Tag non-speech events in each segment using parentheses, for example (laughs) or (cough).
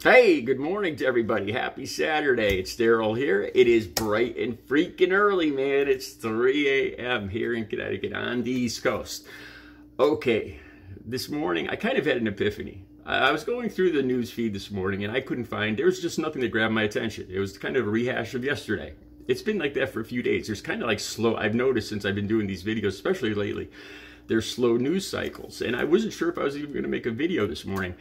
Hey, good morning to everybody. Happy Saturday. It's Daryl here. It is bright and freaking early, man. It's 3 a.m. here in Connecticut on the East Coast. Okay, this morning I kind of had an epiphany. I was going through the news feed this morning and I couldn't find, there was just nothing that grabbed my attention. It was kind of a rehash of yesterday. It's been like that for a few days. There's kind of like slow, I've noticed since I've been doing these videos, especially lately, there's slow news cycles. And I wasn't sure if I was even going to make a video this morning.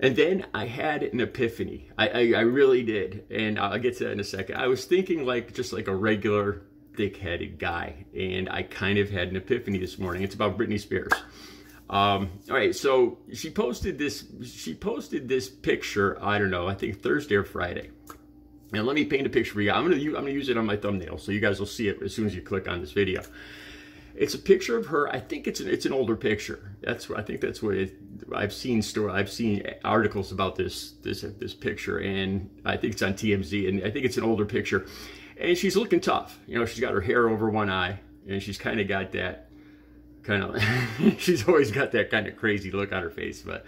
And then I had an epiphany. I, I, I, really did. And I'll get to that in a second. I was thinking like just like a regular thick-headed guy. And I kind of had an epiphany this morning. It's about Britney Spears. Um, all right, so she posted this, she posted this picture, I don't know, I think Thursday or Friday. And let me paint a picture for you. I'm gonna, I'm gonna use it on my thumbnail so you guys will see it as soon as you click on this video. It's a picture of her. I think it's an, it's an older picture. That's what I think that's what it, I've seen story. I've seen articles about this this this picture, and I think it's on TMZ, and I think it's an older picture. And she's looking tough. You know, she's got her hair over one eye, and she's kind of got that kind of. (laughs) she's always got that kind of crazy look on her face, but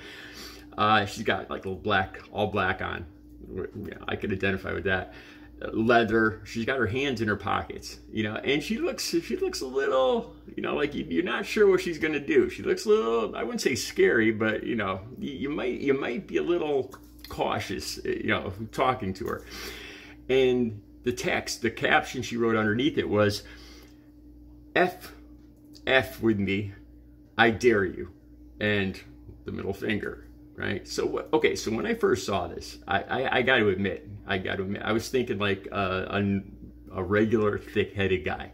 uh, she's got like a black, all black on. Yeah, I could identify with that leather. She's got her hands in her pockets, you know, and she looks she looks a little, you know, like you're not sure what she's gonna do. She looks a little, I wouldn't say scary, but you know, you might you might be a little cautious, eh, you know, talking to her. And the text, the caption she wrote underneath it was, "F, F with me, I dare you," and the middle finger right? So okay, so when I first saw this, I I, I got to admit, I got to admit, I was thinking like uh, a, a regular thick-headed guy.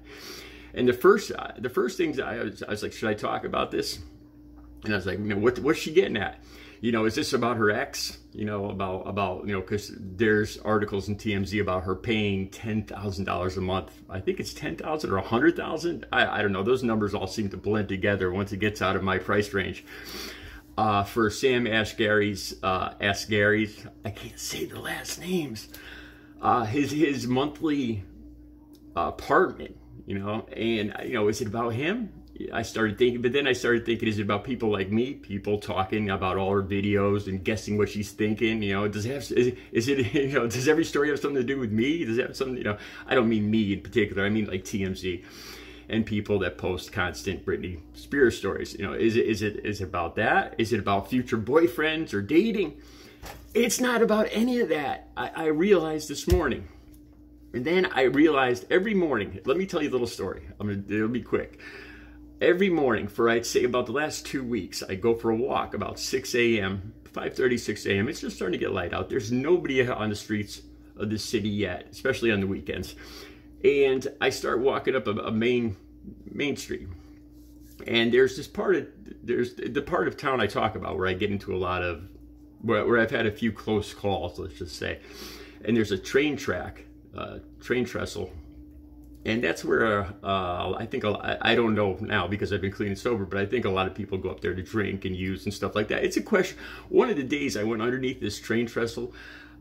And the first uh, the first things I was, I was like, should I talk about this? And I was like, you know, what what's she getting at? You know, is this about her ex? You know, about about you know, because there's articles in TMZ about her paying ten thousand dollars a month. I think it's ten thousand or a hundred thousand. I I don't know. Those numbers all seem to blend together once it gets out of my price range uh, for Sam Asghari's, uh, I can't say the last names, uh, his, his monthly apartment, you know, and, you know, is it about him? I started thinking, but then I started thinking, is it about people like me? People talking about all her videos and guessing what she's thinking? You know, does it have, is, is it, (laughs) you know, does every story have something to do with me? Does it have something, you know, I don't mean me in particular, I mean like TMZ and people that post constant Britney Spears stories. You know, is it is it is it about that? Is it about future boyfriends or dating? It's not about any of that. I, I realized this morning. And then I realized every morning, let me tell you a little story. I'm gonna it'll be quick. Every morning for I'd say about the last two weeks, I go for a walk about 6 a.m., 5:30, 6 a.m. It's just starting to get light out. There's nobody on the streets of the city yet, especially on the weekends. And I start walking up a, a main main street. And there's this part of there's the part of town I talk about where I get into a lot of where, where I've had a few close calls, let's just say. And there's a train track, uh, train trestle, and that's where uh, I think I I don't know now because I've been clean and sober, but I think a lot of people go up there to drink and use and stuff like that. It's a question. One of the days I went underneath this train trestle,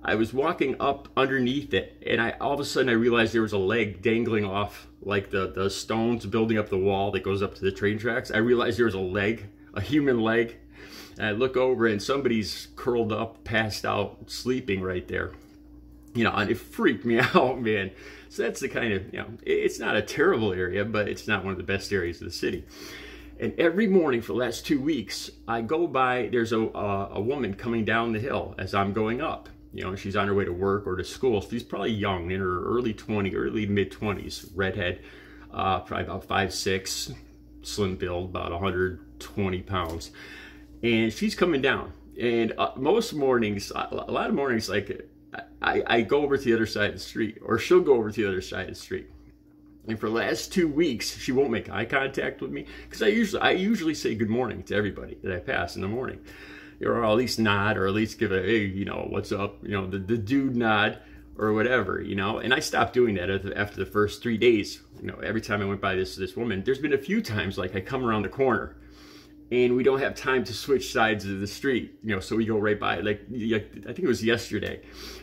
I was walking up underneath it, and I all of a sudden I realized there was a leg dangling off like the the stones building up the wall that goes up to the train tracks. I realized there was a leg, a human leg. And I look over and somebody's curled up, passed out, sleeping right there. You know, and it freaked me (laughs) out, man. So that's the kind of, you know, it's not a terrible area, but it's not one of the best areas of the city. And every morning for the last two weeks, I go by, there's a, a, a woman coming down the hill as I'm going up you know, she's on her way to work or to school. She's probably young, in her early 20, early mid 20s, redhead, uh, probably about five six, slim build, about 120 pounds. And she's coming down. And uh, most mornings, a lot of mornings, like I, I go over to the other side of the street, or she'll go over to the other side of the street. And for the last two weeks, she won't make eye contact with me because I usually I usually say good morning to everybody that I pass in the morning or at least nod or at least give a hey you know what's up? You know the, the dude nod or whatever you know? And i stopped doing that after the first three days. You know every time i went by this this woman there's been a few times like i come around the corner and we don't have time to switch sides of the street you know so we go right by like i think it was yesterday.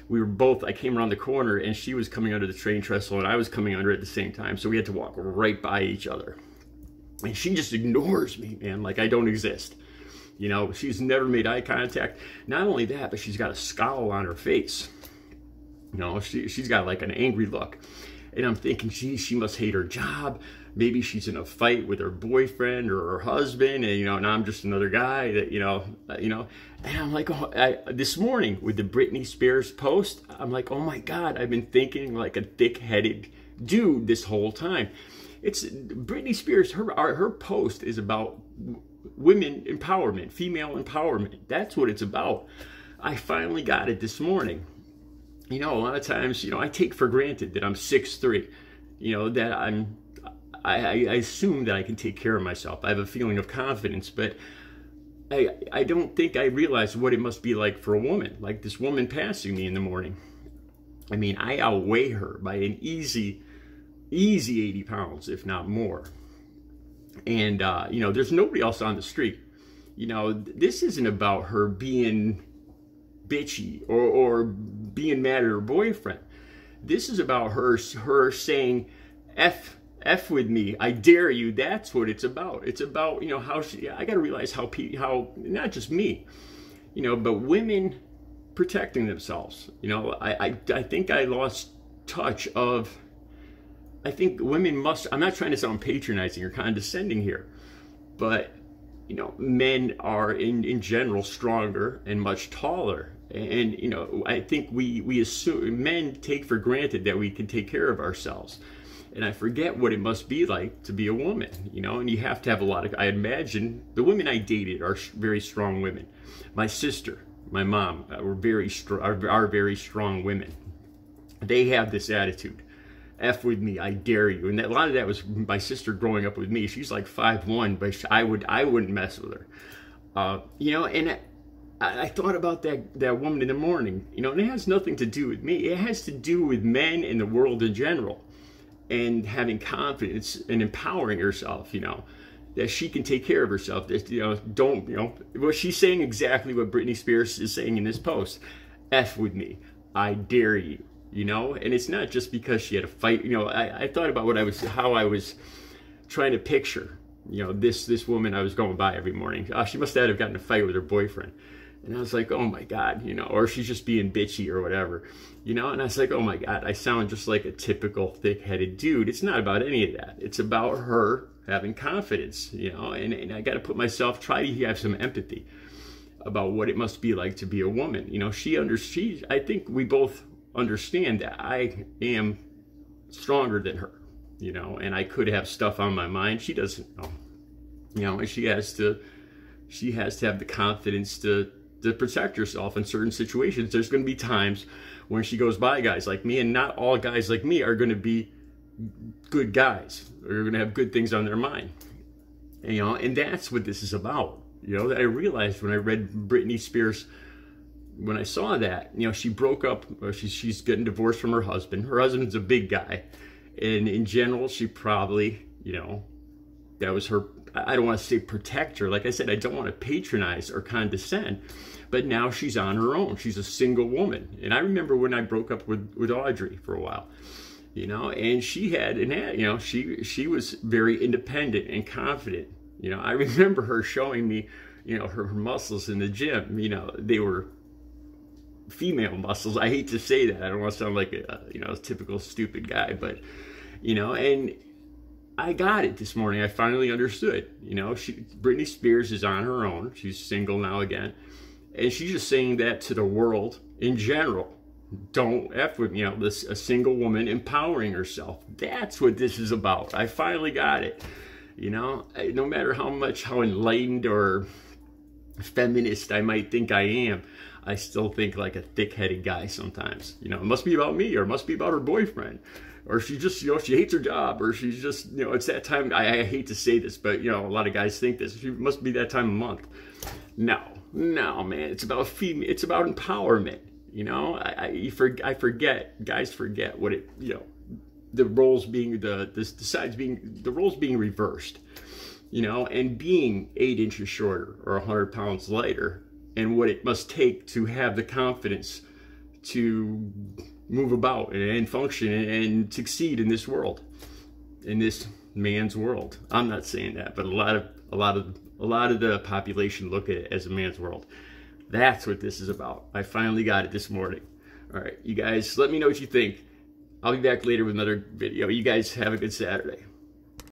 We were both i came around the corner and she was coming under the train trestle and i was coming under at the same time. So we had to walk right by each other. And she just ignores me man. Like i don't exist You know, she's never made eye contact. Not only that, but she's got a scowl on her face. You know, she, she's got like an angry look. And I'm thinking, geez, she must hate her job. Maybe she's in a fight with her boyfriend or her husband, and you know, and I'm just another guy that you know, you know. And I'm like, oh, I, this morning with the Britney Spears post, I'm like, oh my God, I've been thinking like a thick-headed dude this whole time. It's Britney Spears. Her her post is about women empowerment, female empowerment. That's what it's about. I finally got it this morning. You know, a lot of times, you know, I take for granted that I'm six three. You know, that I'm, I, I assume that I can take care of myself. I have a feeling of confidence, but I, I don't think I realize what it must be like for a woman, like this woman passing me in the morning. I mean, I outweigh her by an easy, easy 80 pounds, if not more and uh, you know, there's nobody else on the street. You know, this isn't about her being bitchy or, or being mad at her boyfriend. This is about her her saying, "f f with me, I dare you." That's what it's about. It's about you know how she. I got to realize how how not just me, you know, but women protecting themselves. You know, I I, I think I lost touch of I think women must, I'm not trying to sound patronizing or condescending here, but, you know, men are in, in general stronger and much taller. And, you know, I think we, we assume, men take for granted that we can take care of ourselves. And I forget what it must be like to be a woman, you know, and you have to have a lot of, I imagine the women I dated are very strong women. My sister, my mom uh, were very strong, are, are very strong women. They have this attitude F with me, I dare you. And that, a lot of that was my sister growing up with me. She's like five one, but I would I wouldn't mess with her. Uh, you know, and I, I, thought about that that woman in the morning. You know, and it has nothing to do with me. It has to do with men and the world in general, and having confidence and empowering herself. You know, that she can take care of herself. That you know, don't you know? Well, she's saying exactly what Britney Spears is saying in this post. F with me, I dare you you know? And it's not just because she had a fight you know I, I thought about what i was how i was trying to picture you know this this woman i was going by every morning. Oh, she must have gotten a fight with her boyfriend. And i was like oh my god you know or she's just being bitchy or whatever you know? And i was like oh my god i sound just like a typical thick-headed dude. It's not about any of that. It's about her having confidence you know? And, and i got to put myself try to have some empathy about what it must be like to be a woman you know? She under she i think we both understand that I am stronger than her, you know, and I could have stuff on my mind. She doesn't know, you know, and she has to, she has to have the confidence to, to protect herself in certain situations. There's going to be times when she goes by guys like me, and not all guys like me are going to be good guys or are going to have good things on their mind. And, you know, and that's what this is about. You know, I realized when I read Britney Spears' when I saw that, you know, she broke up, she's, she's getting divorced from her husband. Her husband's a big guy. And in general, she probably, you know, that was her, I don't want to say protect her. Like I said, I don't want to patronize or condescend. But now she's on her own. She's a single woman. And I remember when I broke up with, with Audrey for a while, you know, and she had an, you know, she, she was very independent and confident. You know, I (laughs) remember her showing me, you know, her, her muscles in the gym, you know, they were female muscles. I hate to say that. I don't want to sound like a uh, you know a typical stupid guy, but you know, and I got it this morning. I finally understood. You know, she Britney Spears is on her own. She's single now again, and she's just saying that to the world in general. Don't f with me. You know, this a single woman empowering herself. That's what this is about. I finally got it. You know, no matter how much how enlightened or feminist I might think I am, I still think like a thick-headed guy sometimes. You know, it must be about me or it must be about her boyfriend. Or she just, you know, she hates her job or she's just, you know, it's that time. I, I hate to say this, but, you know, a lot of guys think this. She must be that time of month. No, no, man. It's about female. It's about empowerment. You know, I, I, for, I forget, guys forget what it, you know, the roles being, the, the, the sides being, the roles being reversed you know, and being eight inches shorter or 100 pounds lighter and what it must take to have the confidence to move about and function and succeed in this world, in this man's world. I'm not saying that, but a lot of a lot of a lot of the population look at it as a man's world. That's what this is about. I finally got it this morning. All right, you guys, let me know what you think. I'll be back later with another video. You guys have a good Saturday.